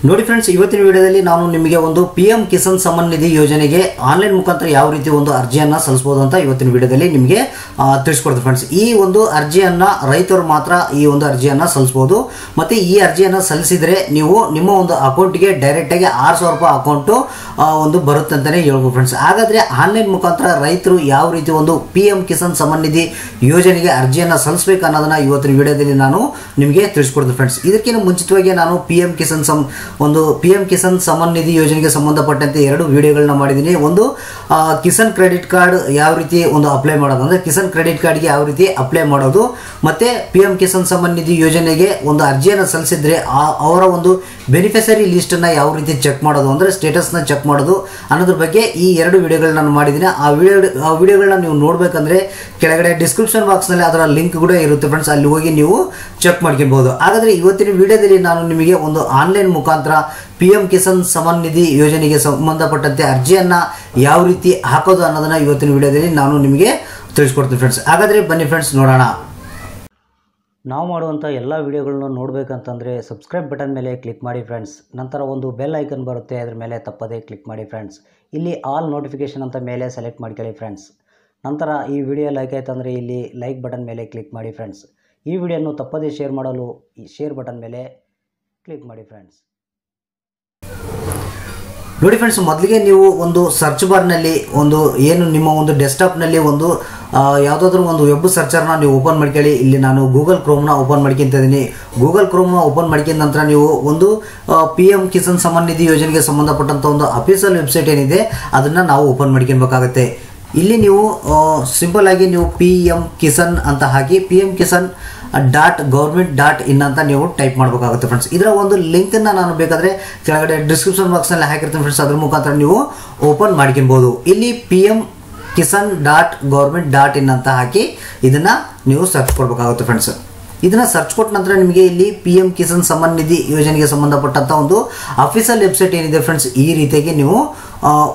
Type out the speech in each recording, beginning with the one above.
ನೋಡಿ ಫ್ರೆಂಡ್ಸ್ ಇವತ್ತಿನ ವಿಡಿಯೋದಲ್ಲಿ ನಾನು ನಿಮಗೆ ಒಂದು ಪಿ ಎಂ ಕಿಸಾನ್ ಸಮ್ಮಾನ್ ನಿಧಿ ಯೋಜನೆಗೆ ಆನ್ಲೈನ್ ಮುಖಾಂತರ ಯಾವ ರೀತಿ ಒಂದು ಅರ್ಜಿಯನ್ನು ಸಲ್ಲಿಸಬಹುದು ಅಂತ ಇವತ್ತಿನ ವಿಡಿಯೋದಲ್ಲಿ ನಿಮಗೆ ತಿಳಿಸ್ಕೊಡ್ತೀನಿ ಫ್ರೆಂಡ್ಸ್ ಈ ಒಂದು ಅರ್ಜಿಯನ್ನು ರೈತರು ಮಾತ್ರ ಈ ಒಂದು ಅರ್ಜಿಯನ್ನು ಸಲ್ಲಿಸಬಹುದು. ಮತ್ತು ಈ ಅರ್ಜಿಯನ್ನು ಸಲ್ಲಿಸಿದರೆ ನೀವು ನಿಮ್ಮ ಒಂದು ಅಕೌಂಟಿಗೆ ಡೈರೆಕ್ಟಾಗಿ ಆರು ಸಾವಿರ ರೂಪಾಯಿ ಅಕೌಂಟು ಒಂದು ಬರುತ್ತೆ ಅಂತಲೇ ಹೇಳ್ಬೋದು ಫ್ರೆಂಡ್ಸ್ ಹಾಗಾದರೆ ಆನ್ಲೈನ್ ಮುಖಾಂತರ ರೈತರು ಯಾವ ರೀತಿ ಒಂದು ಪಿ ಎಂ ಕಿಸಾನ್ ಸಮ್ಮಾನ್ ನಿಧಿ ಯೋಜನೆಗೆ ಅರ್ಜಿಯನ್ನು ಸಲ್ಲಿಸಬೇಕು ಅನ್ನೋದನ್ನು ಇವತ್ತಿನ ವಿಡಿಯೋದಲ್ಲಿ ನಾನು ನಿಮಗೆ ತಿಳಿಸ್ಕೊಡ್ತೀನಿ ಫ್ರೆಂಡ್ಸ್ ಇದಕ್ಕಿಂತ ಮುಂಚಿತವಾಗಿ ನಾನು ಪಿ ಎಂ ಕಿಸಾನ್ ಸಮ್ ಒಂದು ಪಿ ಎಂ ಕಿಸಾನ್ ಸಮಾನ್ ನಿಧಿ ಯೋಜನೆಗೆ ಸಂಬಂಧಪಟ್ಟಂತೆ ಎರಡು ವಿಡಿಯೋಗಳನ್ನ ಮಾಡಿದ್ದೀನಿ. ಒಂದು ಕಿಸಾನ್ ಕ್ರೆಡಿಟ್ ಕಾರ್ಡ್ ಯಾವ ರೀತಿ ಒಂದು ಅಪ್ಲೈ ಮಾಡೋದು ಅಂದರೆ ಕಿಸಾನ್ ಕ್ರೆಡಿಟ್ ಕಾರ್ಡ್ಗೆ ಯಾವ ರೀತಿ ಅಪ್ಲೈ ಮಾಡೋದು, ಮತ್ತು ಪಿ ಎಂ ಕಿಸಾನ್ ಸಮಾನ್ ನಿಧಿ ಯೋಜನೆಗೆ ಒಂದು ಅರ್ಜಿಯನ್ನು ಸಲ್ಲಿಸಿದರೆ ಅವರ ಒಂದು ಬೆನಿಫಿಷರಿ ಲಿಸ್ಟನ್ನು ಯಾವ ರೀತಿ ಚೆಕ್ ಮಾಡೋದು ಅಂದರೆ ಸ್ಟೇಟಸ್ನ ಚೆಕ್ ಮಾಡೋದು ಅನ್ನೋದ್ರ ಬಗ್ಗೆ ಈ ಎರಡು ವಿಡಿಯೋಗಳನ್ನ ನಾನು ಮಾಡಿದ್ದೀನಿ. ಆ ವಿಡಿಯೋ, ಆ ವಿಡಿಯೋಗಳನ್ನ ನೀವು ನೋಡಬೇಕಂದ್ರೆ ಕೆಳಗಡೆ ಡಿಸ್ಕ್ರಿಪ್ಷನ್ ಬಾಕ್ಸ್ನಲ್ಲಿ ಅದರ ಲಿಂಕ್ ಕೂಡ ಇರುತ್ತೆ ಫ್ರೆಂಡ್ಸ್ ಅಲ್ಲಿ ಹೋಗಿ ನೀವು ಚೆಕ್ ಮಾಡ್ಕೊಬೋದು ಹಾಗಾದರೆ ಇವತ್ತಿನ ವಿಡಿಯೋದಲ್ಲಿ ನಾನು ನಿಮಗೆ ಒಂದು ಆನ್ಲೈನ್ ಮುಖಾಂತರ ಪಿ ಎಂ ಕಿಸಾನ್ ಸಮಾನ್ ನಿಧಿ ಯೋಜನೆಗೆ ಸಂಬಂಧಪಟ್ಟಂತೆ ಅರ್ಜಿಯನ್ನು ಯಾವ ರೀತಿ ಹಾಕೋದು ಅನ್ನೋದನ್ನು ಇವತ್ತಿನ ವಿಡಿಯೋದಲ್ಲಿ ನಾನು ನಿಮಗೆ ತಿಳಿಸ್ಕೊಡ್ತೀನಿ ಫ್ರೆಂಡ್ಸ್ ಹಾಗಾದರೆ ಬನ್ನಿ ಫ್ರೆಂಡ್ಸ್ ನೋಡೋಣ. ನಾವು ಮಾಡುವಂಥ ಎಲ್ಲ ವಿಡಿಯೋಗಳನ್ನ ನೋಡಬೇಕಂತಂದರೆ ಸಬ್ಸ್ಕ್ರೈಬ್ ಬಟನ್ ಮೇಲೆ ಕ್ಲಿಕ್ ಮಾಡಿ ಫ್ರೆಂಡ್ಸ್ ನಂತರ ಒಂದು ಬೆಲ್ ಐಕನ್ ಬರುತ್ತೆ, ಅದ್ರ ಮೇಲೆ ತಪ್ಪದೇ ಕ್ಲಿಕ್ ಮಾಡಿ ಫ್ರೆಂಡ್ಸ್ ಇಲ್ಲಿ ಆಲ್ ನೋಟಿಫಿಕೇಷನ್ ಅಂತ ಮೇಲೆ ಸೆಲೆಕ್ಟ್ ಮಾಡ್ಕೊಳ್ಳಿ ಫ್ರೆಂಡ್ಸ್ ನಂತರ ಈ ವಿಡಿಯೋ ಲೈಕ್ ಆಯ್ತಂದರೆ ಇಲ್ಲಿ ಲೈಕ್ ಬಟನ್ ಮೇಲೆ ಕ್ಲಿಕ್ ಮಾಡಿ ಫ್ರೆಂಡ್ಸ್ ಈ ವಿಡಿಯೋನು ತಪ್ಪದೇ ಶೇರ್ ಮಾಡಲು ಈ ಶೇರ್ ಬಟನ್ ಮೇಲೆ ಕ್ಲಿಕ್ ಮಾಡಿ ಫ್ರೆಂಡ್ಸ್ ನೋಡಿ ಫ್ರೆಂಡ್ಸ್ ಮೊದಲಿಗೆ ನೀವು ಒಂದು ಸರ್ಚ್ ಬಾರ್ನಲ್ಲಿ ಒಂದು ಏನು ನಿಮ್ಮ ಒಂದು ಡೆಸ್ಕ್ಟಾಪ್ನಲ್ಲಿ ಒಂದು ಯಾವುದಾದ್ರೂ ಒಂದು ವೆಬ್ ಸರ್ಚರ್ನ ನೀವು ಓಪನ್ ಮಾಡ್ಕೊಳ್ಳಿ. ಇಲ್ಲಿ ನಾನು ಗೂಗಲ್ ಕ್ರೋಮ್ನ ಓಪನ್ ಮಾಡ್ಕೊಂತ ಇದ್ದೀನಿ. ಗೂಗಲ್ ಕ್ರೋಮ್ನ ಓಪನ್ ಮಾಡ್ಕೊಂಡ ನಂತರ ನೀವು ಒಂದು ಪಿ ಎಂ ಕಿಸಾನ್ ಸಮ್ಮಾನ್ ನಿಧಿ ಯೋಜನೆಗೆ ಸಂಬಂಧಪಟ್ಟಂಥ ಒಂದು ಅಫಿಷಿಯಲ್ ವೆಬ್ಸೈಟ್ ಏನಿದೆ, ಅದನ್ನು ನಾವು ಓಪನ್ ಮಾಡ್ಕೊಬೇಕಾಗತ್ತೆ. ಇಲ್ಲಿ ನೀವು ಸಿಂಪಲ್ ಆಗಿ ನೀವು ಪಿ ಎಂ ಕಿಸನ್ ಅಂತ ಹಾಕಿ P M Kisan dot government dot in ಅಂತ ನೀವು ಟೈಪ್ ಮಾಡಬೇಕಾಗುತ್ತೆ ಫ್ರೆಂಡ್ಸ್ ಇದರ ಒಂದು ಲಿಂಕನ್ನು ನಾನು ಬೇಕಾದರೆ ಕೆಳಗಡೆ ಡಿಸ್ಕ್ರಿಪ್ಷನ್ ಬಾಕ್ಸ್ನಲ್ಲಿ ಹಾಕಿರ್ತೀನಿ ಫ್ರೆಂಡ್ಸ್ ಅದ್ರ ಮುಖಾಂತರ ನೀವು ಓಪನ್ ಮಾಡ್ಕೊಬೋದು. ಇಲ್ಲಿ P M Kisan dot government dot in ಅಂತ ಹಾಕಿ ಇದನ್ನು ನೀವು ಸರ್ಚ್ ಕೊಡಬೇಕಾಗುತ್ತೆ ಫ್ರೆಂಡ್ಸ್ ಇದನ್ನು ಸರ್ಚ್ ಕೊಟ್ಟ ನಂತರ ನಿಮಗೆ ಇಲ್ಲಿ ಪಿ ಎಂ ಕಿಸಾನ್ ಸಮ್ಮಾನ್ ನಿಧಿ ಯೋಜನೆಗೆ ಸಂಬಂಧಪಟ್ಟಂಥ ಒಂದು ಅಫಿಷಿಯಲ್ ವೆಬ್ಸೈಟ್ ಏನಿದೆ ಫ್ರೆಂಡ್ಸ್ ಈ ರೀತಿಯಾಗಿ ನೀವು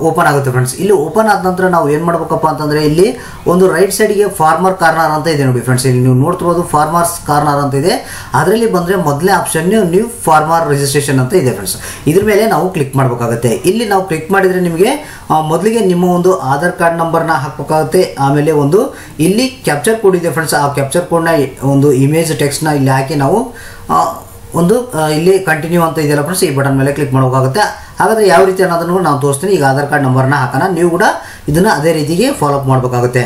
ಓಪನ್ ಆಗುತ್ತೆ ಫ್ರೆಂಡ್ಸ್ ಇಲ್ಲಿ ಓಪನ್ ಆದ ನಂತರ ನಾವು ಏನು ಮಾಡಬೇಕಪ್ಪ ಅಂತಂದರೆ ಇಲ್ಲಿ ಒಂದು ರೈಟ್ ಸೈಡ್ಗೆ ಫಾರ್ಮರ್ ಕಾರ್ನರ್ ಅಂತ ಇದೆ ನೋಡಿ ಫ್ರೆಂಡ್ಸ್ ಇಲ್ಲಿ ನೀವು ನೋಡ್ತಿರೋದು ಫಾರ್ಮರ್ಸ್ ಕಾರ್ನರ್ ಅಂತ ಇದೆ. ಅದರಲ್ಲಿ ಬಂದರೆ ಮೊದಲೇ ಆಪ್ಷನ್ ನೀವು ಫಾರ್ಮರ್ ರಿಜಿಸ್ಟ್ರೇಷನ್ ಅಂತ ಇದೆ ಫ್ರೆಂಡ್ಸ್ ಇದ್ರ ಮೇಲೆ ನಾವು ಕ್ಲಿಕ್ ಮಾಡಬೇಕಾಗುತ್ತೆ. ಇಲ್ಲಿ ನಾವು ಕ್ಲಿಕ್ ಮಾಡಿದರೆ ನಿಮಗೆ ಮೊದಲಿಗೆ ನಿಮ್ಮ ಒಂದು ಆಧಾರ್ ಕಾರ್ಡ್ ನಂಬರ್ನ ಹಾಕಬೇಕಾಗುತ್ತೆ. ಆಮೇಲೆ ಒಂದು ಇಲ್ಲಿ ಕ್ಯಾಪ್ಚರ್ ಕೋಡ್ ಇದೆ ಫ್ರೆಂಡ್ಸ್ ಆ ಕ್ಯಾಪ್ಚರ್ ಕೋಡ್ನ ಒಂದು ಇಮೇಜ್ ಟೆಕ್ಸ್ಟ್ನ ಇಲ್ಲಿ ಹಾಕಿ ನಾವು ಒಂದು ಇಲ್ಲಿ ಕಂಟಿನ್ಯೂ ಅಂತ ಇದೆಯಲ್ಲ ಫ್ರೆಂಡ್ಸ್ ಈ ಬಟನ್ ಮೇಲೆ ಕ್ಲಿಕ್ ಮಾಡಬೇಕಾಗುತ್ತೆ ಹಾಗಾದರೆ ಯಾವ ರೀತಿ ಅನ್ನೋದನ್ನು ನಾವು ತೋರಿಸ್ತೀನಿ. ಈಗ ಆಧಾರ್ ಕಾರ್ಡ್ ನಂಬರ್ನ ಹಾಕೋಣ. ನೀವು ಕೂಡ ಇದನ್ನು ಅದೇ ರೀತಿಗೆ ಫಾಲೋ ಅಪ್ ಮಾಡಬೇಕಾಗುತ್ತೆ.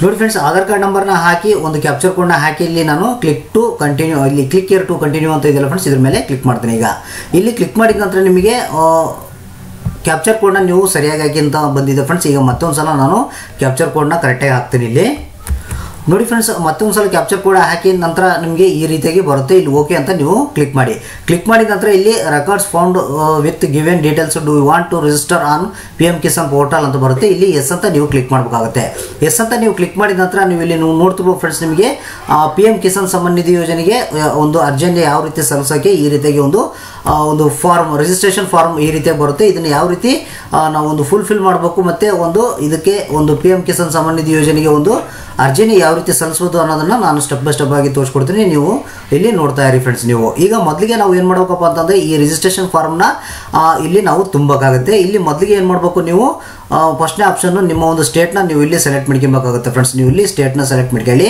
ನೋಡಿ ಫ್ರೆಂಡ್ಸ್ ಆಧಾರ್ ಕಾರ್ಡ್ ನಂಬರ್ನ ಹಾಕಿ, ಒಂದು ಕ್ಯಾಪ್ಚರ್ ಕೋಡ್ನ ಹಾಕಿ, ಇಲ್ಲಿ ನಾನು ಕ್ಲಿಕ್ ಟು ಕಂಟಿನ್ಯೂ ಇಲ್ಲಿ ಕ್ಲಿಕ್ ಇಯರ್ ಟು ಕಂಟಿನ್ಯೂ ಅಂತ ಇದೆಯಲ್ಲ ಫ್ರೆಂಡ್ಸ್ ಇದ್ರ ಮೇಲೆ ಕ್ಲಿಕ್ ಮಾಡ್ತೀನಿ ಈಗ. ಇಲ್ಲಿ ಕ್ಲಿಕ್ ಮಾಡಿದ ನಂತರ ನಿಮಗೆ ಕ್ಯಾಪ್ಚರ್ ಕೋಡ್ನ ನೀವು ಸರಿಯಾಗಿ ಹಾಕಿ ಅಂತ ಬಂದಿದೆ ಫ್ರೆಂಡ್ಸ್ ಈಗ ಮತ್ತೊಂದು ಸಲ ನಾನು ಕ್ಯಾಪ್ಚರ್ ಕೋಡ್ನ ಕರೆಕ್ಟಾಗಿ ಹಾಕ್ತೀನಿ ಇಲ್ಲಿ. ನೋಡಿ ಫ್ರೆಂಡ್ಸ್ ಮತ್ತೊಂದು ಸಲ ಕ್ಯಾಪ್ಚರ್ ಕೋಡ್ ಹಾಕಿ ನಂತರ ನಿಮಗೆ ಈ ರೀತಿಯಾಗಿ ಬರುತ್ತೆ. ಇಲ್ಲಿ ಓಕೆ ಅಂತ ನೀವು ಕ್ಲಿಕ್ ಮಾಡಿ. ಕ್ಲಿಕ್ ಮಾಡಿದ ನಂತರ ಇಲ್ಲಿ records found with given details do you want to register on P M Kisan portal ಅಂತ ಬರುತ್ತೆ. ಇಲ್ಲಿ ಎಸ್ ಅಂತ ನೀವು ಕ್ಲಿಕ್ ಮಾಡಬೇಕಾಗುತ್ತೆ. ಎಸ್ ಅಂತ ನೀವು ಕ್ಲಿಕ್ ಮಾಡಿದ ನಂತರ ನೀವು ಇಲ್ಲಿ ನೀವು ನೋಡ್ತಿರ್ಬೋದು ಫ್ರೆಂಡ್ಸ್ ನಿಮಗೆ ಪಿ ಎಂ ಕಿಸಾನ್ ಸಮ್ಮಾನ್ ನಿಧಿ ಯೋಜನೆಗೆ ಒಂದು ಅರ್ಜಿಯನ್ನು ಯಾವ ರೀತಿ ಸಲ್ಲಿಸೋಕ್ಕೆ ಈ ರೀತಿಯಾಗಿ ಒಂದು ಒಂದು ಫಾರ್ಮ್ ರಿಜಿಸ್ಟ್ರೇಷನ್ ಫಾರ್ಮ್ ಈ ರೀತಿಯಾಗಿ ಬರುತ್ತೆ. ಇದನ್ನು ಯಾವ ರೀತಿ ನಾವು ಒಂದು ಫುಲ್ಫಿಲ್ ಮಾಡಬೇಕು ಮತ್ತು ಒಂದು ಇದಕ್ಕೆ ಒಂದು ಪಿ ಎಂ ಕಿಸಾನ್ ಸಮ್ಮಾನ್ ನಿಧಿ ಯೋಜನೆಗೆ ಒಂದು ಅರ್ಜಿನ ಯಾವ ರೀತಿ ಸಲ್ಲಿಸೋದು ಅನ್ನೋದನ್ನು ನಾನು ಸ್ಟೆಪ್ ಬೈ ಸ್ಟೆಪ್ ಆಗಿ ತೋರಿಸ್ಕೊಡ್ತೀನಿ. ನೀವು ಇಲ್ಲಿ ನೋಡ್ತಾ ಇರಿ ಫ್ರೆಂಡ್ಸ್ ನೀವು. ಈಗ ಮೊದಲಿಗೆ ನಾವು ಏನು ಮಾಡಬೇಕಪ್ಪ ಅಂತಂದರೆ ಈ ರಿಜಿಸ್ಟ್ರೇಷನ್ ಫಾರ್ಮ್ನ ಇಲ್ಲಿ ನಾವು ತುಂಬಬೇಕಾಗುತ್ತೆ. ಇಲ್ಲಿ ಮೊದಲಿಗೆ ಏನು ಮಾಡಬೇಕು ನೀವು? ಫಸ್ಟ್ನೇ ಆಪ್ಷನ್ನು ನಿಮ್ಮ ಒಂದು ಸ್ಟೇಟ್ನ ನೀವು ಇಲ್ಲಿ ಸೆಲೆಕ್ಟ್ ಮಾಡ್ಕೊಬೇಕಾಗುತ್ತೆ ಫ್ರೆಂಡ್ಸ್ ನೀವು ಇಲ್ಲಿ ಸ್ಟೇಟ್ನ ಸೆಲೆಕ್ಟ್ ಮಾಡ್ಕೊಳ್ಳಿ.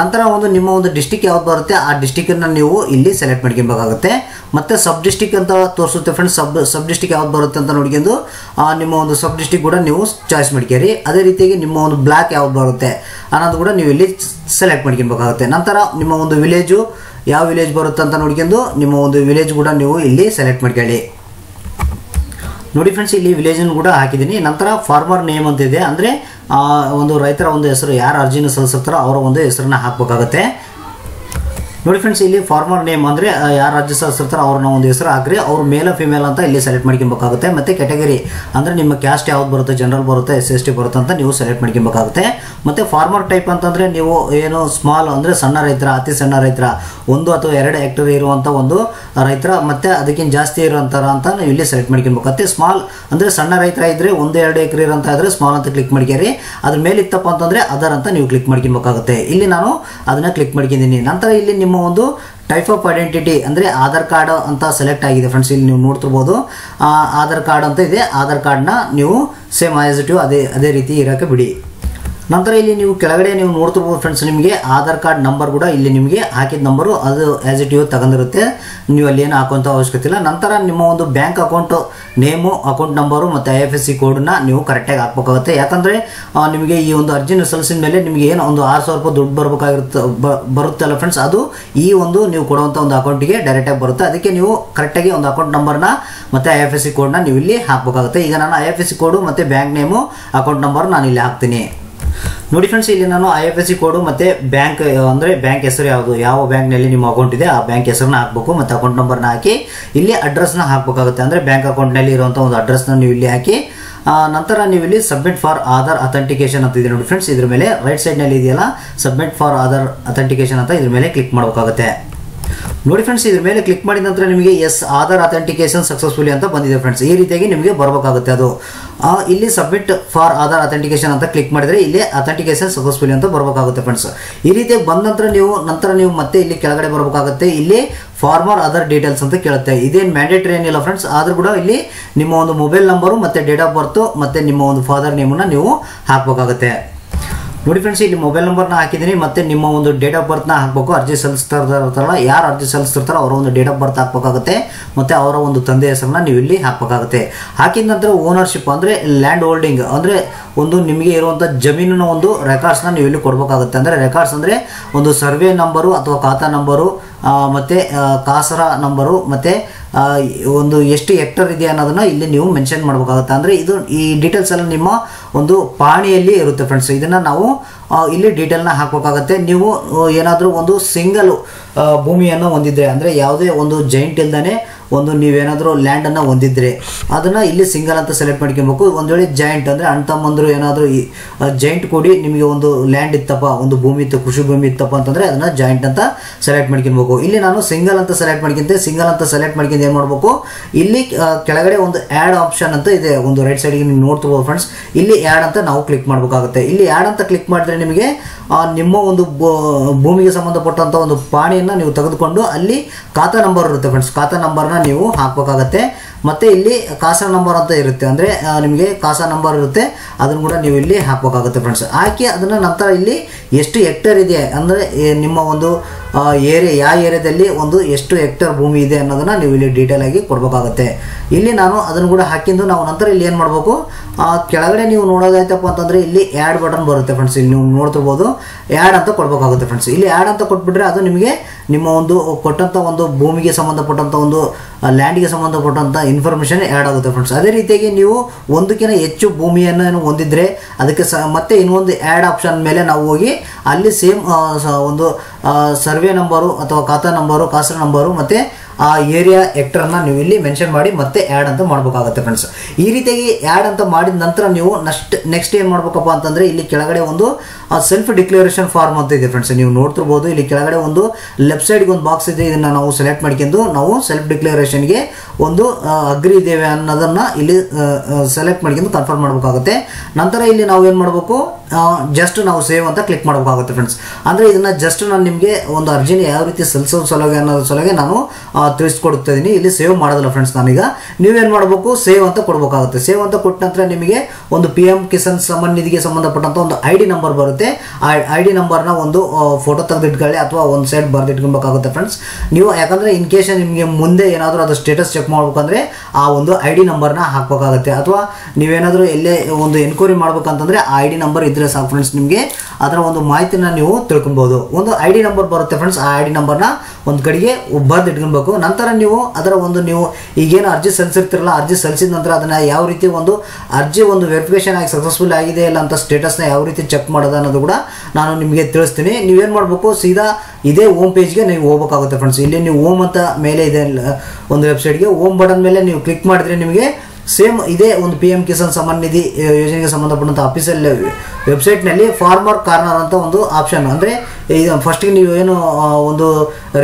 ನಂತರ ಒಂದು ನಿಮ್ಮ ಒಂದು ಡಿಸ್ಟಿಕ್ ಯಾವ್ದು ಬರುತ್ತೆ, ಆ ಡಿಸ್ಟಿಕನ್ನು ನೀವು ಇಲ್ಲಿ ಸೆಲೆಕ್ಟ್ ಮಾಡ್ಕೊಬೇಕಾಗುತ್ತೆ. ಮತ್ತು ಸಬ್ ಡಿಸ್ಟಿಕ್ ಅಂತ ತೋರಿಸುತ್ತೆ ಫ್ರೆಂಡ್ಸ್ ಸಬ್ ಸಬ್ ಡಿಸ್ಟಿಕ್ ಯಾವ್ದು ಬರುತ್ತೆ ಅಂತ ನೋಡ್ಕೊಂಡು ನಿಮ್ಮ ಒಂದು ಸಬ್ ಡಿಸ್ಟಿಕ್ ಕೂಡ ನೀವು ಚಾಯ್ಸ್ ಮಾಡ್ಕೊಳ್ಳಿ. ಅದೇ ರೀತಿಯಾಗಿ ನಿಮ್ಮ ಒಂದು ಬ್ಲಾಕ್ ಯಾವ್ದು ಬರುತ್ತೆ ಅನ್ನೋದು ಕೂಡ ನೀವು ಇಲ್ಲಿ ಸೆಲೆಕ್ಟ್ ಮಾಡ್ಕೊಬೇಕಾಗುತ್ತೆ. ನಂತರ ನಿಮ್ಮ ಒಂದು ವಿಲೇಜು ಯಾವ ವಿಲೇಜ್ ಬರುತ್ತೆ ಅಂತ ನೋಡ್ಕೊಂಡು ನಿಮ್ಮ ಒಂದು ವಿಲೇಜ್ ಕೂಡ ನೀವು ಇಲ್ಲಿ ಸೆಲೆಕ್ಟ್ ಮಾಡ್ಕೊಳ್ಳಿ. ನೋಡಿ ಫ್ರೆಂಡ್ಸ್ ಇಲ್ಲಿ ವಿಲೇಜನ್ನು ಕೂಡ ಹಾಕಿದ್ದೀನಿ. ನಂತರ ಫಾರ್ಮರ್ ನೇಮ್ ಅಂತ ಇದೆ. ಅಂದರೆ ಒಂದು ರೈತರ ಒಂದು ಹೆಸರು, ಯಾರು ಅರ್ಜಿನ ಸಲ್ಲಿಸುತ್ತಾರೋ ಅವರ ಒಂದು ಹೆಸರನ್ನ ಹಾಕಬೇಕಾಗುತ್ತೆ. ನೋಡಿ ಫ್ರೆಂಡ್ಸ್ ಇಲ್ಲಿ ಫಾರ್ಮರ್ ನೇಮ್ ಅಂದರೆ ಯಾರು ರಾಜ್ಯ ಸಲ್ಲಿಸಿರ್ತಾರೋ ಅವ್ರನ್ನ ಒಂದು ಹೆಸರು ಹಾಕ್ರಿ. ಅವ್ರು ಮೇಲ ಫಿಮೇಲ್ ಅಂತ ಇಲ್ಲಿ ಸೆಲೆಕ್ಟ್ ಮಾಡ್ಕೊಬೇಕಾಗುತ್ತೆ. ಮತ್ತು ಕ್ಯಾಟಗರಿ ಅಂದರೆ ನಿಮ್ಮ ಕ್ಯಾಸ್ಟ್ ಯಾವ್ದು ಬರುತ್ತೆ ಜನರಲ್ ಬರುತ್ತೆ ಎಸ್ ಎಸ್ ಟಿ ಬರುತ್ತೆ ಅಂತ ನೀವು ಸೆಲೆಕ್ಟ್ ಮಾಡ್ಕೊಬೇಕಾಗುತ್ತೆ. ಮತ್ತು ಫಾರ್ಮರ್ ಟೈಪ್ ಅಂತಂದರೆ ನೀವು ಏನು ಸ್ಮಾಲ್ ಅಂದರೆ ಸಣ್ಣ ರೈತರ, ಅತಿ ಸಣ್ಣ ರೈತರ, ಒಂದು ಅಥವಾ ಎರಡು ಹೆಕ್ಟರ್ ಇರುವಂಥ ಒಂದು ರೈತರ, ಮತ್ತು ಅದಕ್ಕಿಂತ ಜಾಸ್ತಿ ಇರೋಂಥರ ಅಂತ ನೀವು ಇಲ್ಲಿ ಸೆಲೆಕ್ಟ್ ಮಾಡ್ಕೊಬೇಕಾಗುತ್ತೆ. ಸ್ಮಾಲ್ ಅಂದರೆ ಸಣ್ಣ ರೈತರ ಇದ್ದರೆ ಒಂದು ಎರಡು ಎಕರೆ ಇರೋಂಥ ಇದ್ರೆ ಸ್ಮಾಲ್ ಅಂತ ಕ್ಲಿಕ್ ಮಾಡ್ಕೊರಿ. ಅದ್ರ ಮೇಲೆ ಇತ್ತಪ್ಪ ಅಂತಂದರೆ ಅದರ್ ಅಂತ ನೀವು ಕ್ಲಿಕ್ ಮಾಡ್ಕೊಬೇಕಾಗುತ್ತೆ. ಇಲ್ಲಿ ನಾನು ಅದನ್ನು ಕ್ಲಿಕ್ ಮಾಡ್ಕೊಂಡಿದ್ದೀನಿ. ನಂತರ ಇಲ್ಲಿ ನಿಮ್ಮ ಒಂದು ಟೈಪ್ ಆಫ್ ಐಡೆಂಟಿಟಿ ಅಂದರೆ ಆಧಾರ್ ಕಾರ್ಡ್ ಅಂತ ಸೆಲೆಕ್ಟ್ ಆಗಿದೆ ಫ್ರೆಂಡ್ಸ್ ಇಲ್ಲಿ ನೀವು ನೋಡ್ತಿರ್ಬೋದು. ಆಧಾರ್ ಕಾರ್ಡ್ ಅಂತ ಇದೆ. ಆಧಾರ್ ಕಾರ್ಡ್ನ ನೀವು ಸೇಮ್ ಆಸ್ ಇಟ್ ಅದೇ ಅದೇ ರೀತಿ ಇರೋಕ್ಕೆ ಬಿಡಿ. ನಂತರ ಇಲ್ಲಿ ನೀವು ಕೆಳಗಡೆ ನೀವು ನೋಡ್ತಿರ್ಬೋದು ಫ್ರೆಂಡ್ಸ್ ನಿಮಗೆ ಆಧಾರ್ ಕಾರ್ಡ್ ನಂಬರ್ ಕೂಡ ಇಲ್ಲಿ ನಿಮಗೆ ಹಾಕಿದ ನಂಬರು ಅದು ಆ್ಯಸ್ ಇಟ್ ಯು ತಗೊಂಡಿರುತ್ತೆ. ನೀವು ಅಲ್ಲಿ ಏನು ಹಾಕುವಂಥ ಅವಶ್ಯಕತೆ ಇಲ್ಲ. ನಂತರ ನಿಮ್ಮ ಒಂದು bank account name account number ಮತ್ತು ಐ ಎಫ್ ಎಸ್ ಸಿ ಕೋಡನ್ನ ನೀವು ಕರೆಕ್ಟಾಗಿ ಹಾಕ್ಬೇಕಾಗುತ್ತೆ. ಯಾಕಂದರೆ ನಿಮಗೆ ಈ ಒಂದು ಅರ್ಜಿನ ಸಲ್ಲಿಸಿದ ಮೇಲೆ ನಿಮಗೆ ಏನು ಒಂದು ಆರು ಸಾವಿರ ರೂಪಾಯಿ ದುಡ್ಡು ಬರಬೇಕಾಗಿರುತ್ತೆ ಬರುತ್ತಲ್ಲ ಫ್ರೆಂಡ್ಸ್ ಅದು ಈ ಒಂದು ನೀವು ಕೊಡುವಂಥ ಒಂದು ಅಕೌಂಟಿಗೆ ಡೈರೆಕ್ಟಾಗಿ ಬರುತ್ತೆ. ಅದಕ್ಕೆ ನೀವು ಕರೆಕ್ಟಾಗಿ ಒಂದು ಅಕೌಂಟ್ ನಂಬರ್ನ ಮತ್ತು ಐ ಎಫ್ ಎಸ್ ಸಿ ಕೋಡನ್ನ ನೀವು ಇಲ್ಲಿ ಹಾಕಬೇಕಾಗುತ್ತೆ. ಈಗ ನಾನು I F S C code ಮತ್ತು ಬ್ಯಾಂಕ್ ನೇಮು ಅಕೌಂಟ್ ನಂಬರ್ ನಾನು ಇಲ್ಲಿ ಹಾಕ್ತೀನಿ. ನೋಡಿ ಫ್ರೆಂಡ್ಸ್ ಇಲ್ಲಿ ನಾನು I F S C code ಮತ್ತು ಬ್ಯಾಂಕ್ ಅಂದರೆ ಬ್ಯಾಂಕ್ ಹೆಸರು ಯಾವುದು, ಯಾವ ಬ್ಯಾಂಕ್ನಲ್ಲಿ ನಿಮ್ಮ ಅಕೌಂಟ್ ಇದೆ, ಆ ಬ್ಯಾಂಕ್ ಹೆಸರನ್ನ ಹಾಕಬೇಕು, ಮತ್ತು ಅಕೌಂಟ್ ನಂಬರ್ನ ಹಾಕಿ, ಇಲ್ಲಿ ಅಡ್ರೆಸ್ನ ಹಾಕಬೇಕಾಗುತ್ತೆ. ಅಂದರೆ ಬ್ಯಾಂಕ್ ಅಕೌಂಟ್ನಲ್ಲಿ ಇರುವಂಥ ಒಂದು ಅಡ್ರೆಸ್ನ ನೀವು ಇಲ್ಲಿ ಹಾಕಿ ನಂತರ ನೀವು ಇಲ್ಲಿ ಸಬ್ಮಿಟ್ ಫಾರ್ ಆಧಾರ್ ಅಥೆಂಟಿಕೇಶನ್ ಅಂತ ಇದೆ ನೋಡಿ ಫ್ರೆಂಡ್ಸ್ ಇದ್ರ ಮೇಲೆ ರೈಟ್ ಸೈಡ್ನಲ್ಲಿ ಇದೆಯಲ್ಲ ಸಬ್ಮಿಟ್ ಫಾರ್ ಆಧಾರ್ ಅಥೆಂಟಿಕೇಶನ್ ಅಂತ ಇದ್ರ ಮೇಲೆ ಕ್ಲಿಕ್ ಮಾಡಬೇಕಾಗುತ್ತೆ. ನೋಡಿ ಫ್ರೆಂಡ್ಸ್ ಇದ್ರ ಮೇಲೆ ಕ್ಲಿಕ್ ಮಾಡಿದ ನಂತರ ನಿಮಗೆ ಎಸ್ ಆಧಾರ್ ಅಥೆಂಟಿಕೇಶನ್ ಸಕ್ಸಸ್ಫುಲಿ ಅಂತ ಬಂದಿದೆ ಫ್ರೆಂಡ್ಸ್ ಈ ರೀತಿಯಾಗಿ ನಿಮಗೆ ಬರಬೇಕಾಗುತ್ತೆ ಅದು. ಇಲ್ಲಿ ಸಬ್ಮಿಟ್ ಫಾರ್ ಆಧಾರ್ ಅಥೆಂಟಿಕೇಶನ್ ಅಂತ ಕ್ಲಿಕ್ ಮಾಡಿದರೆ ಇಲ್ಲಿ ಅಥೆಂಟಿಕೇಶನ್ ಸಕ್ಸಸ್ಫುಲಿ ಅಂತ ಬರಬೇಕಾಗುತ್ತೆ ಫ್ರೆಂಡ್ಸ್ ಈ ರೀತಿ ಬಂದ ನಂತರ ನೀವು ನಂತರ ನೀವು ಮತ್ತೆ ಇಲ್ಲಿ ಕೆಳಗಡೆ ಬರಬೇಕಾಗುತ್ತೆ. ಇಲ್ಲಿ ಫಾರ್ಮರ್ ಅದರ್ ಡೀಟೇಲ್ಸ್ ಅಂತ ಕೇಳುತ್ತೆ. ಇದೇನು ಮ್ಯಾಂಡೇಟರಿ ಏನಿಲ್ಲ ಫ್ರೆಂಡ್ಸ್ ಆದರೂ ಕೂಡ ಇಲ್ಲಿ ನಿಮ್ಮ ಒಂದು ಮೊಬೈಲ್ ನಂಬರು ಮತ್ತು ಡೇಟ್ ಆಫ್ ಬರ್ತು ಮತ್ತು ನಿಮ್ಮ ಒಂದು ಫಾದರ್ ನೇಮನ್ನು ನೀವು ಹಾಕಬೇಕಾಗುತ್ತೆ. ನೋಡಿ ಫ್ರೆಂಡ್ಸ್ ಇಲ್ಲಿ ಮೊಬೈಲ್ ನಂಬರ್ನ ಹಾಕಿದ್ದೀನಿ, ಮತ್ತೆ ನಿಮ್ಮ ಒಂದು ಡೇಟ್ ಆಫ್ ಬರ್ತ್ನ ಹಾಕಬೇಕು. ಅರ್ಜಿ ಸಲ್ಲಿಸ್ತಾರಲ್ಲ ಯಾರು ಅರ್ಜಿ ಸಲ್ಲಿಸ್ತಿರ್ತಾರೋ ಅವರ ಒಂದು ಡೇಟ್ ಆಫ್ ಬರ್ತ್ ಹಾಕಬೇಕಾಗುತ್ತೆ, ಮತ್ತೆ ಅವರ ಒಂದು ತಂದೆ ಹೆಸರನ್ನ ನೀವು ಇಲ್ಲಿ ಹಾಕಬೇಕಾಗುತ್ತೆ. ಹಾಕಿದ ನಂತರ ಓನರ್ಶಿಪ್ ಅಂದರೆ ಲ್ಯಾಂಡ್ ಹೋಲ್ಡಿಂಗ್ ಅಂದರೆ ಒಂದು ನಿಮಗೆ ಇರುವಂಥ ಜಮೀನಿನ ಒಂದು ರೆಕಾರ್ಡ್ಸ್ನ ನೀವು ಇಲ್ಲಿ ಕೊಡಬೇಕಾಗುತ್ತೆ. ಅಂದರೆ ರೆಕಾರ್ಡ್ಸ್ ಅಂದರೆ ಒಂದು ಸರ್ವೆ ನಂಬರು ಅಥವಾ ಖಾತಾ ನಂಬರು ಮತ್ತು ಕಾಸರ ನಂಬರು ಮತ್ತು ಒಂದು ಎಷ್ಟು ಹೆಕ್ಟರ್ ಇದೆ ಅನ್ನೋದನ್ನು ಇಲ್ಲಿ ನೀವು ಮೆನ್ಷನ್ ಮಾಡಬೇಕಾಗುತ್ತೆ. ಅಂದರೆ ಇದು ಈ ಡೀಟೇಲ್ಸ್ ಎಲ್ಲ ನಿಮ್ಮ ಒಂದು ಪಾಣಿಯಲ್ಲಿ ಇರುತ್ತೆ ಫ್ರೆಂಡ್ಸ್ ಇದನ್ನು ನಾವು ಇಲ್ಲಿ ಡೀಟೇಲ್ನ ಹಾಕಬೇಕಾಗತ್ತೆ. ನೀವು ಏನಾದರೂ ಒಂದು ಸಿಂಗಲ್ ಭೂಮಿಯನ್ನು ಹೊಂದಿದ್ರೆ, ಅಂದರೆ ಯಾವುದೇ ಒಂದು ಜೈಂಟ್ ಇಲ್ದೇ ಒಂದು ನೀವೇನಾದರೂ ಲ್ಯಾಂಡನ್ನು ಹೊಂದಿದ್ರೆ, ಅದನ್ನು ಇಲ್ಲಿ ಸಿಂಗಲ್ ಅಂತ ಸೆಲೆಕ್ಟ್ ಮಾಡ್ಕೊಬೇಕು. ಒಂದು ವೇಳೆ ಜಾಯಿಂಟ್ ಅಂದರೆ ಅಣ್ಣ ತಮ್ಮಂದರು ಏನಾದರೂ ಈ ಜಾಯಿಂಟ್ ಕೂಡಿ ನಿಮಗೆ ಒಂದು ಲ್ಯಾಂಡ್ ಇತ್ತಪ್ಪ, ಒಂದು ಭೂಮಿ ಇತ್ತು, ಕೃಷಿ ಭೂಮಿ ಇತ್ತಪ್ಪ ಅಂತಂದರೆ ಅದನ್ನು ಜಾಯಿಂಟ್ ಅಂತ ಸೆಲೆಕ್ಟ್ ಮಾಡ್ಕೊಬೇಕು. ಇಲ್ಲಿ ನಾನು ಸಿಂಗಲ್ ಅಂತ ಸೆಲೆಕ್ಟ್ ಮಾಡ್ಕೊಂತೆ ಸಿಂಗಲ್ ಅಂತ ಸೆಲೆಕ್ಟ್ ಮಾಡ್ಕೊಂಡು ಏನು ಮಾಡಬೇಕು? ಇಲ್ಲಿ ಕೆಳಗಡೆ ಒಂದು ಆ್ಯಡ್ ಆಪ್ಷನ್ ಅಂತ ಇದೆ. ಒಂದು ರೈಟ್ ಸೈಡಿಗೆ ನೀವು ನೋಡ್ತಿರ್ಬೋದು ಫ್ರೆಂಡ್ಸ್ ಇಲ್ಲಿ ಆ್ಯಡ್ ಅಂತ ನಾವು ಕ್ಲಿಕ್ ಮಾಡಬೇಕಾಗುತ್ತೆ. ಇಲ್ಲಿ ಆ್ಯಡ್ ಅಂತ ಕ್ಲಿಕ್ ಮಾಡಿದ್ರೆ ನಿಮಗೆ ನಿಮ್ಮ ಒಂದು ಭೂಮಿಗೆ ಸಂಬಂಧಪಟ್ಟಂಥ ಒಂದು ಪಾಣಿಯನ್ನು ನೀವು ತೆಗೆದುಕೊಂಡು ಅಲ್ಲಿ ಖಾತಾ ನಂಬರ್ ಇರುತ್ತೆ ಫ್ರೆಂಡ್ಸ್ ಖಾತಾ ನಂಬರ್ನ ನೀವು ಹಾಕಬೇಕಾಗತ್ತೆ. ಮತ್ತು ಇಲ್ಲಿ ಕಾಸ ನಂಬರ್ ಅಂತ ಇರುತ್ತೆ. ಅಂದರೆ ನಿಮಗೆ ಕಾಸ ನಂಬರ್ ಇರುತ್ತೆ. ಅದನ್ನು ಕೂಡ ನೀವು ಇಲ್ಲಿ ಹಾಕಬೇಕಾಗುತ್ತೆ ಫ್ರೆಂಡ್ಸ್ ಹಾಕಿ ಅದನ್ನು ನಂತರ ಇಲ್ಲಿ ಎಷ್ಟು ಹೆಕ್ಟರ್ ಇದೆ ಅಂದರೆ ನಿಮ್ಮ ಒಂದು ಏರಿಯಾ ಯಾವ ಏರಿಯಾದಲ್ಲಿ ಒಂದು ಎಷ್ಟು ಹೆಕ್ಟರ್ ಭೂಮಿ ಇದೆ ಅನ್ನೋದನ್ನು ನೀವು ಇಲ್ಲಿ ಡೀಟೇಲ್ ಆಗಿ ಕೊಡಬೇಕಾಗುತ್ತೆ. ಇಲ್ಲಿ ನಾನು ಅದನ್ನು ಕೂಡ ಹಾಕಿದ್ದು ನಾವು ನಂತರ ಇಲ್ಲಿ ಏನು ಮಾಡಬೇಕು? ಕೆಳಗಡೆ ನೀವು ನೋಡೋದಾಯ್ತಪ್ಪ ಅಂತಂದರೆ ಇಲ್ಲಿ ಆ್ಯಡ್ ಬಟನ್ ಬರುತ್ತೆ ಫ್ರೆಂಡ್ಸ್ ಇಲ್ಲಿ ನೀವು ನೋಡ್ತಿರ್ಬೋದು. ಆ್ಯಡ್ ಅಂತ ಕೊಡಬೇಕಾಗುತ್ತೆ ಫ್ರೆಂಡ್ಸ್ ಇಲ್ಲಿ ಆ್ಯಡ್ ಅಂತ ಕೊಟ್ಬಿಟ್ರೆ ಅದು ನಿಮಗೆ ನಿಮ್ಮ ಒಂದು ಕೊಟ್ಟಂಥ ಒಂದು ಭೂಮಿಗೆ ಸಂಬಂಧಪಟ್ಟಂಥ ಒಂದು ಲ್ಯಾಂಡ್ಗೆ ಸಂಬಂಧಪಟ್ಟಂಥ ಇನ್ಫಾರ್ಮೇಷನ್ ಆ್ಯಡ್ ಆಗುತ್ತೆ ಫ್ರೆಂಡ್ಸ್ ಅದೇ ರೀತಿಯಾಗಿ ನೀವು ಒಂದಕ್ಕಿಂತ ಹೆಚ್ಚು ಭೂಮಿಯನ್ನು ಹೊಂದಿದ್ರೆ ಅದಕ್ಕೆ ಸ, ಮತ್ತೆ ಇನ್ನೊಂದು ಆ್ಯಡ್ ಆಪ್ಷನ್ ಮೇಲೆ ನಾವು ಹೋಗಿ ಅಲ್ಲಿ ಸೇಮ್ ಒಂದು ಸರ್ವೆ ನಂಬರು ಅಥವಾ ಖಾತಾ ನಂಬರು ಕಾಸರ ನಂಬರು ಮತ್ತು ಆ ಏರಿಯಾ ಎಕ್ಟರ್ನ ನೀವು ಇಲ್ಲಿ ಮೆನ್ಷನ್ ಮಾಡಿ ಮತ್ತೆ ಆ್ಯಡ್ ಅಂತ ಮಾಡಬೇಕಾಗುತ್ತೆ ಫ್ರೆಂಡ್ಸ್ ಈ ರೀತಿಯಾಗಿ ಆ್ಯಡ್ ಅಂತ ಮಾಡಿದ ನಂತರ ನೀವು ನೆಕ್ಸ್ಟ್ ನೆಕ್ಸ್ಟ್ ಏನು ಮಾಡ್ಬೇಕಪ್ಪ ಅಂತಂದರೆ ಇಲ್ಲಿ ಕೆಳಗಡೆ ಒಂದು ಸೆಲ್ಫ್ ಡಿಕ್ಲರೇಷನ್ ಫಾರ್ಮ್ ಅಂತ ಇದೆ ಫ್ರೆಂಡ್ಸ್ ನೀವು ನೋಡ್ತಿರ್ಬೋದು, ಇಲ್ಲಿ ಕೆಳಗಡೆ ಒಂದು ಲೆಫ್ಟ್ ಸೈಡ್ಗೆ ಒಂದು ಬಾಕ್ಸ್ ಇದೆ. ಇದನ್ನು ನಾವು ಸೆಲೆಕ್ಟ್ ಮಾಡ್ಕೊಂಡು ನಾವು ಸೆಲ್ಫ್ ಡಿಕ್ಲರೇಷನ್ಗೆ ಒಂದು ಅಗ್ರಿ ಇದ್ದೇವೆ ಅನ್ನೋದನ್ನು ಇಲ್ಲಿ ಸೆಲೆಕ್ಟ್ ಮಾಡ್ಕೊಂಡು ಕನ್ಫರ್ಮ್ ಮಾಡಬೇಕಾಗುತ್ತೆ. ನಂತರ ಇಲ್ಲಿ ನಾವು ಏನು ಮಾಡಬೇಕು? ಜಸ್ಟ್ ನಾವು ಸೇವ್ ಅಂತ ಕ್ಲಿಕ್ ಮಾಡಬೇಕಾಗುತ್ತೆ ಫ್ರೆಂಡ್ಸ್ ಅಂದರೆ ಇದನ್ನು ಜಸ್ಟ್ ನಾನು ನಿಮಗೆ ಒಂದು ಅರ್ಜಿನ ಯಾವ ರೀತಿ ಸಲ್ಲಿಸೋ ಸಲುವಾಗಿ ಅನ್ನೋದ್ರ ಸಲುವಾಗಿ ನಾನು ತಿಳಿಸ್ಕೊಡ್ತಿದ್ದೀನಿ ಇಲ್ಲಿ ಸೇವ್ ಮಾಡೋದಿಲ್ಲ ಫ್ರೆಂಡ್ಸ್ ನಾನೀಗ. ನೀವೇನು ಮಾಡಬೇಕು? ಸೇವ್ ಅಂತ ಕೊಡಬೇಕಾಗುತ್ತೆ. ಸೇವ್ ಅಂತ ಕೊಟ್ಟ ನಂತರ ನಿಮಗೆ ಒಂದು ಪಿ ಎಂ ಕಿಸಾನ್ ಸಮ್ಮಾನ್ ನಿಧಿಗೆ ಸಂಬಂಧಪಟ್ಟಂಥ ಒಂದು ಐ ಡಿ ನಂಬರ್ ಬರುತ್ತೆ. ಆ ಐ ಡಿ ನಂಬರ್ನ ಒಂದು ಫೋಟೋ ತೆಗೆದಿಟ್ಕೊಳ್ಳಿ ಅಥವಾ ಒಂದು ಸೈಡ್ ಬರೆದಿಟ್ಕೊಬೇಕಾಗುತ್ತೆ ಫ್ರೆಂಡ್ಸ್ ನೀವು ಯಾಕಂದರೆ ಇನ್ ಕೇಸ್ ನಿಮಗೆ ಮುಂದೆ ಏನಾದರೂ ಅದು ಸ್ಟೇಟಸ್ ಚೆಕ್ ಮಾಡಬೇಕಂದ್ರೆ ಆ ಒಂದು ಐ ಡಿ ನಂಬರ್ನ ಹಾಕಬೇಕಾಗುತ್ತೆ. ಅಥವಾ ನೀವೇನಾದರೂ ಎಲ್ಲೇ ಒಂದು ಎನ್ಕ್ವೈರಿ ಮಾಡಬೇಕಂತಂದರೆ ಆ ಐ ಡಿ ನಂಬರ್ ಇದ್ರೆ ಸಾಕು ಫ್ರೆಂಡ್ಸ್ ನಿಮಗೆ ಅದರ ಒಂದು ಮಾಹಿತಿನ ನೀವು ತಿಳ್ಕೊಬೋದು. ಒಂದು ಐ ಡಿ ನಂಬರ್ ಬರುತ್ತೆ ಫ್ರೆಂಡ್ಸ್ ಆ ಐ ಡಿ ನಂಬರ್ನ ಒಂದು ಕಡೆಗೆ ಬರೆದು ಇಟ್ಕೊಬೇಕು. ನಂತರ ನೀವು ಅದರ ಒಂದು ನೀವು ಈಗೇನು ಅರ್ಜಿ ಸಲ್ಲಿಸಿರ್ತಿರಲ್ಲ, ಅರ್ಜಿ ಸಲ್ಲಿಸಿದ ನಂತರ ಅದನ್ನು ಯಾವ ರೀತಿ ಒಂದು ಅರ್ಜಿ ಒಂದು ವೆರಿಫಿಕೇಶನ್ ಆಗಿ ಸಕ್ಸಸ್ಫುಲ್ ಆಗಿದೆ ಇಲ್ಲ ಅಂತ ಸ್ಟೇಟಸ್ನ ಯಾವ ರೀತಿ ಚೆಕ್ ಮಾಡೋದು ಅನ್ನೋದು ಕೂಡ ನಾನು ನಿಮಗೆ ತಿಳಿಸ್ತೀನಿ. ನೀವೇನು ಮಾಡಬೇಕು, ಸೀದಾ ಇದೇ ಓಮ್ ಪೇಜ್ಗೆ ನೀವು ಹೋಗ್ಬೇಕಾಗುತ್ತೆ ಫ್ರೆಂಡ್ಸ್ ಇಲ್ಲಿ ನೀವು ಓಮ್ ಅಂತ ಮೇಲೆ ಇದೆ, ಒಂದು ವೆಬ್ಸೈಟ್ಗೆ ಓಮ್ ಬಟನ್ ಮೇಲೆ ನೀವು ಕ್ಲಿಕ್ ಮಾಡಿದ್ರೆ ನಿಮಗೆ ಸೇಮ್ ಇದೇ ಒಂದು ಪಿ ಎಂ ಕಿಸಾನ್ ಸಮ್ಮಾನ್ ನಿಧಿ ಯೋಜನೆಗೆ ಸಂಬಂಧಪಟ್ಟಂಥ ಅಫಿಷಿಯಲ್ ವೆಬ್ಸೈಟ್ನಲ್ಲಿ ಫಾರ್ಮರ್ ಕಾರ್ನರ್ ಅಂತ ಒಂದು ಆಪ್ಷನ್ ಅಂದರೆ ಫಸ್ಟಿಗೆ ನೀವು ಏನು ಒಂದು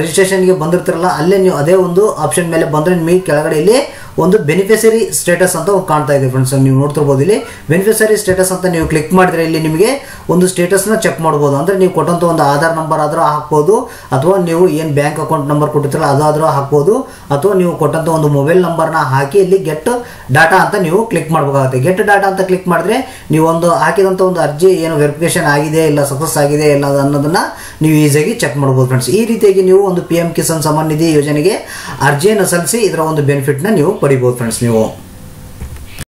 ರಿಜಿಸ್ಟ್ರೇಷನ್ಗೆ ಬಂದಿರ್ತೀರಲ್ಲ, ಅಲ್ಲೇ ನೀವು ಅದೇ ಒಂದು ಆಪ್ಷನ್ ಮೇಲೆ ಬಂದರೆ ನಿಮಗೆ ಕೆಳಗಡೆ ಇಲ್ಲಿ ಒಂದು ಬೆನಿಫಿಷರಿ ಸ್ಟೇಟಸ್ ಅಂತ ಕಾಣ್ತಾ ಇದೆ ಫ್ರೆಂಡ್ಸ್ ನೀವು ನೋಡ್ತಿರ್ಬೋದು ಇಲ್ಲಿ. ಬೆನಿಫಿಷರಿ ಸ್ಟೇಟಸ್ ಅಂತ ನೀವು ಕ್ಲಿಕ್ ಮಾಡಿದ್ರೆ ಇಲ್ಲಿ ನಿಮಗೆ ಒಂದು ಸ್ಟೇಟಸ್ನ ಚೆಕ್ ಮಾಡ್ಬೋದು. ಅಂದರೆ ನೀವು ಕೊಟ್ಟಂಥ ಒಂದು ಆಧಾರ್ ನಂಬರ್ ಆದರೂ ಹಾಕ್ಬೋದು, ಅಥವಾ ನೀವು ಏನು ಬ್ಯಾಂಕ್ ಅಕೌಂಟ್ ನಂಬರ್ ಕೊಟ್ಟಿರ್ತಾರೆ ಅದಾದರೂ ಹಾಕ್ಬೋದು, ಅಥವಾ ನೀವು ಕೊಟ್ಟಂಥ ಒಂದು ಮೊಬೈಲ್ ನಂಬರ್ನ ಹಾಕಿ ಇಲ್ಲಿ ಗೆಟ್ ಡಾಟಾ ಅಂತ ನೀವು ಕ್ಲಿಕ್ ಮಾಡಬೇಕಾಗುತ್ತೆ. ಗೆಟ್ ಡಾಟಾ ಅಂತ ಕ್ಲಿಕ್ ಮಾಡಿದ್ರೆ ನೀವು ಒಂದು ಹಾಕಿದಂಥ ಒಂದು ಅರ್ಜಿ ಏನು ವೆರಿಫಿಕೇಶನ್ ಆಗಿದೆ ಇಲ್ಲ ಸಕ್ಸಸ್ ಆಗಿದೆ ಇಲ್ಲ ಅನ್ನೋದನ್ನ ನೀವು ಈಸಿಯಾಗಿ ಚೆಕ್ ಮಾಡ್ಬೋದು ಫ್ರೆಂಡ್ಸ್ ಈ ರೀತಿಯಾಗಿ ನೀವು ಒಂದು ಪಿ ಎಂ ಕಿಸಾನ್ ಸಮ್ಮಾನ್ ನಿಧಿ ಯೋಜನೆಗೆ ಅರ್ಜಿಯನ್ನು ಸಲ್ಲಿಸಿ ಇದರ ಒಂದು ಬೆನಿಫಿಟ್ನ ನೀವು ಪಡಿಬೋದು ಫ್ರೆಂಡ್ಸ್ ನೀವು.